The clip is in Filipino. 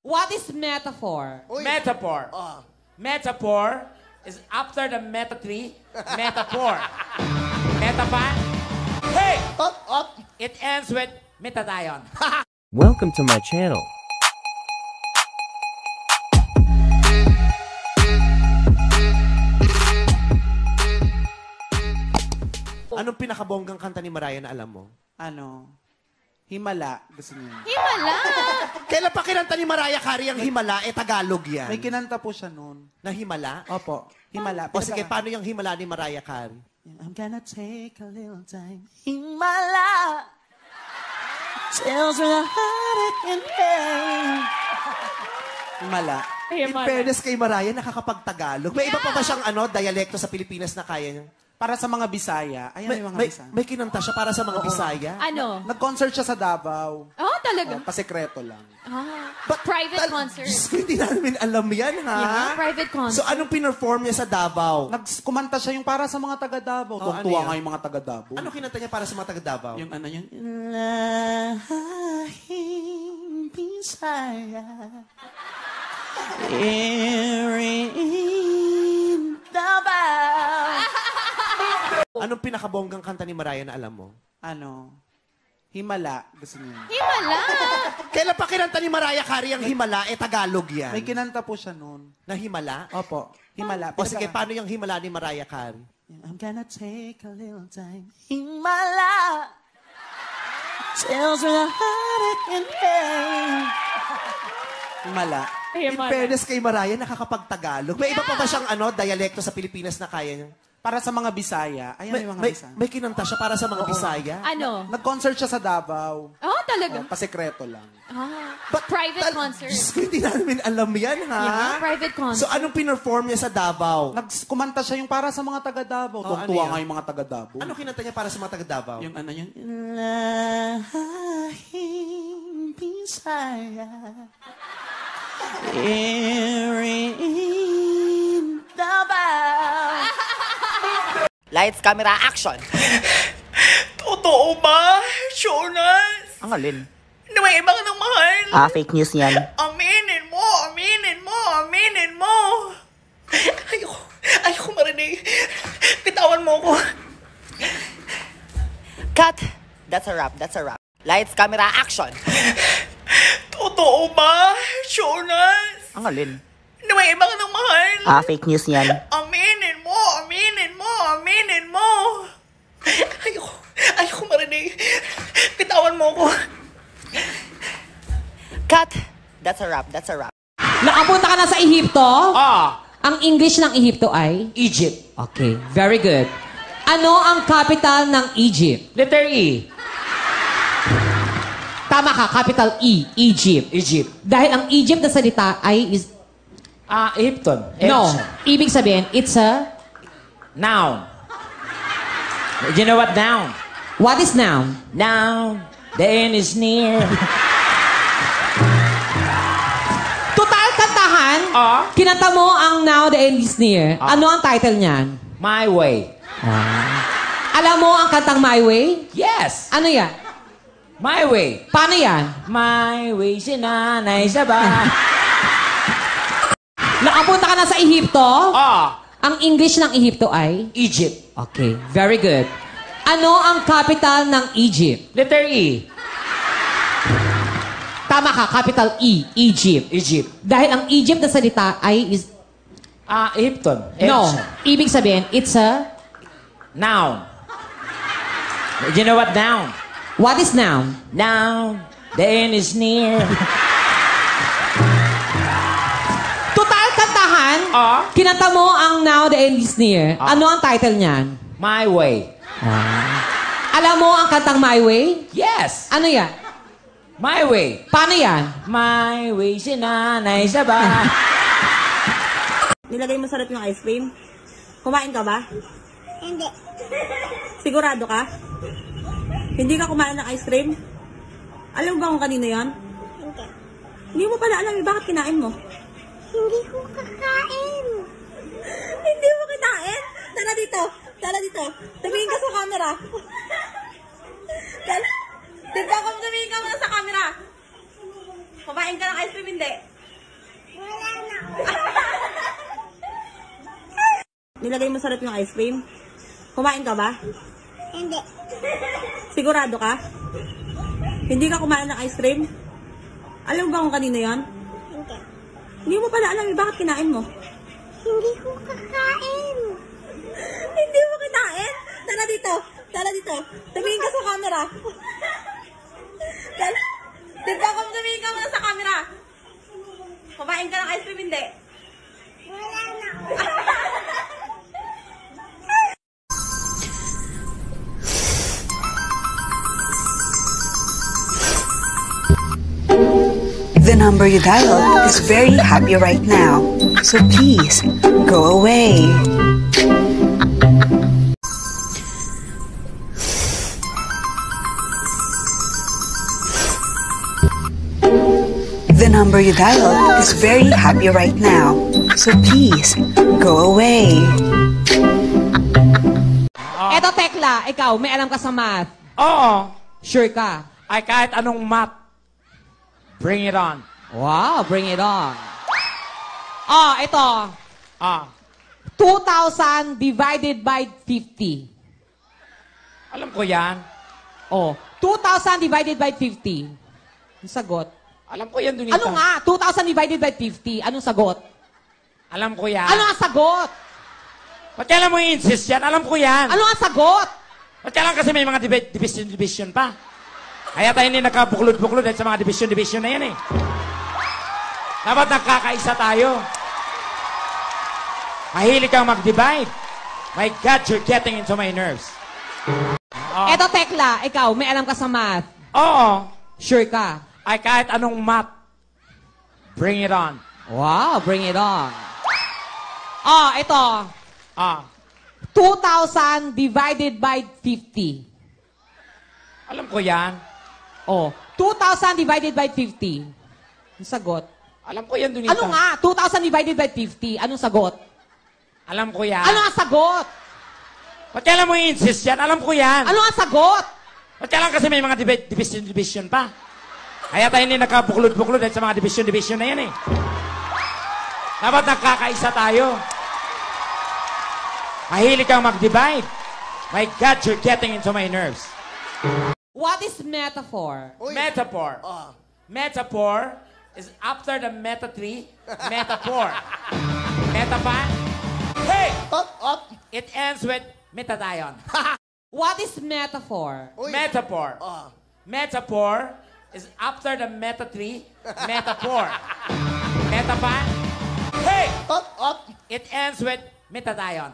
What is metaphor? Metaphor. Metaphor is after the meta tree, metaphor. Metaphor. Hey! Up, up. It ends with metadion. Welcome to my channel. Anong pinakabonggang kanta ni Mariah na alam mo? ano, Himala, gusto niyo. Himala! Kailan pa kinanta ni Mariah Carey ang Himala? Eh, Tagalog yan. May kinanta po siya noon. na Himala? Opo, Himala. O sige, paano yung Himala ni Mariah Carey? I'm gonna take a little time. Himala. Tells me the heart I can pain. Himala. In fairness kay Mariah, nakakapag-Tagalog. May iba pa ba siyang ano, dialekto sa Pilipinas na kaya niya? Para sa mga Bisaya. Ayan May, yung mga may, Bisaya. may kinanta siya para sa mga Bisaya? Ano? Nag-concert siya sa Davao. Oh, talaga? Pasekreto lang. Ah, But- private Tal- concert. Diyos ko, hindi namin alam yan, ha? Yeah, private concert. So, anong pinerform niya sa Davao? Nag kumanta siya yung para sa mga taga Davao. Oh, ano tuwa yun? nga yung mga taga Davao. Ano kinanta niya para sa mga taga Davao? Yung ano yung... Lahing Bisaya Here Anong pinakabonggang kanta ni Mariah na alam mo? Ano? Himala, gusto niyo. Himala! Kailan pa kinanta ni Mariah Carey ang Himala? Eh, Tagalog yan. May kinanta po siya noon. na Himala? Opo, Himala. O sige, paano yung Himala ni Mariah Carey? I'm gonna take a little time. Himala tells me the heart I can pain. Himala. In fairness kay Mariah, nakakapag-Tagalog. May iba pa ba siyang ano, dialekto sa Pilipinas na kaya niya? Para sa mga Bisaya. Ayan May, yung mga may, Bisaya. may kinanta siya para sa mga Bisaya? Ano? Nag-concert siya sa Davao. Oh, talaga? Pasekreto lang. Ah, But- private Tal- concert. Diyos ko, hindi namin alam yan, ha? Yeah, private concert. So, anong pinerform niya sa Davao? Nag kumanta siya yung para sa mga taga Davao. Oh, Tuwang ano tuwa yun? nga yung mga taga Davao. Ano kinanta niya para sa mga taga Davao? Yung ano yung... Lahing Bisaya Here Lights, camera, action! Totoo ba, Jonas? Ang alin? May iba ka ng mahal? Ah, fake news yan. Aminin mo, aminin mo, aminin mo. Ayoko, ayoko marinig. Pitawan mo ko. Cut! That's a wrap, that's a wrap. Lights, camera, action! Totoo ba, Jonas? Ang alin? May iba ka ng mahal? Ah, fake news yan. Aminin mo, aminin mo, aminin mo. Ayoko, ayoko marinig. Pitawan mo ko. Cut! That's a wrap, that's a wrap. Nakapunta ka na sa Ehipto? Ah, Ang English ng Ehipto ay? Egypt. Okay, very good. Ano ang capital ng Egypt? Letter E. Tama ka, capital E, Egypt. Egypt. Dahil ang Egypt na salita ay is... Ah, Egypton. No, ibig sabihin, it's a... Noun. You know what noun? What is noun? Noun. The end is near. Total kantahan, Ah. kinanta mo ang Now the End is Near. Ah. Ano ang title niyan? My way. Alam mo ang kantang My Way? Yes. Ano yan? My way. Paano yan? My way si nanay sa bahay. Nakapunta ka na sa Ehipto? Ah, Ang English ng Ehipto ay? Egypt. Okay, very good. Ano ang capital ng Egypt? Letter E. Tama ka, capital E, Egypt. Egypt. Dahil ang Egypt na salita ay is... Ah, Egypton. No, ibig sabihin, it's a... Noun. You know what noun? What is noun? Noun. The end is near. Ah. kinanta mo ang Now the End is Near. Ah. Ano ang title niyan? My way. Alam mo ang kantang My Way? Yes. Ano yan? My way. Paano yan? My way si nanay sa bahay. Nilagay mo sa rep yung ice cream? Kumain ka ba? Hindi. Sigurado ka? Hindi ka kumain ng ice cream? Alam mo ba kung kanino yan? Hindi. Hindi mo pala alam eh, bakit kinain mo? Hindi ko kakain. Hindi mo kinain? Tara dito. Tara dito. Tumingin ka sa camera. Tara. Di ba kung tumingin ka muna sa camera? Kumain ka ng ice cream, hindi? Wala na. Nilagay mo sarap yung ice cream? Kumain ka ba? Hindi. Sigurado ka? Hindi ka kumain ng ice cream? Alam mo ba kung kanino yon? Hindi. Mo pala alam eh, bakit kinain mo? Hindi ko kakain. Hindi mo kinain? Tara dito. Tara dito. Tumingin ka sa camera. Tara. Dito ako tumingin ka muna sa camera. Kumain ka ng ice cream, hindi? Wala na. Number you dialed is very happy right now, so please go away. The number you dialed is very happy right now, so please go away. Eto, Tekla, ikaw, may alam ka sa math. Oo. Sure ka? Ay kahit anong math. Bring it on. Wow, bring it on. Oh, ito. Ah. 2,000 divided by 50. Alam ko yan. Oh, 2,000 divided by 50. Ang sagot. Alam ko yan, Donita. Ano nga? 2,000 divided by 50. Anong sagot? Alam ko yan. Ano ang sagot? Ba't kailan mo i-insist yan? Alam ko yan. Ano ang sagot? Ba't kailan kasi may mga divi- division-division pa? Kaya tayo hindi nagkabuklod-buklod dahil sa mga division-division na yan eh. Dapat nagkakaisa tayo. Mahilig kang mag-divide. My God, you're getting into my nerves. Eto, Tekla, ikaw, may alam ka sa math. Oo. Sure ka? Ay kahit anong math. Bring it on. Wow, bring it on. Oh, ito. Ah. 2,000 divided by 50. Alam ko yan. Oh, 2,000 divided by 50. Ang sagot. Alam ko yan, Donita. Ano nga? 2,000 divided by 50. Anong sagot? Alam ko yan. Ano ang sagot? Ba't kailan mo i-insist yan? Alam ko yan. Ano ang sagot? Ba't kailan kasi may mga divi- division-division pa? Kaya tayo hindi nagkabuklod-buklod dahil sa mga division-division na yan eh. Dapat nagkakaisa tayo. Mahilig kang mag-divide. My God, you're getting into my nerves. What is metaphor? Metaphor. Metaphor is after the meta tree, metaphor. Meta pa? Hey! Up, up. It ends with metadayon. What is metaphor? Metaphor. Metaphor is after the meta tree, metaphor. Meta pa? Hey! Up, up. It ends with metadayon.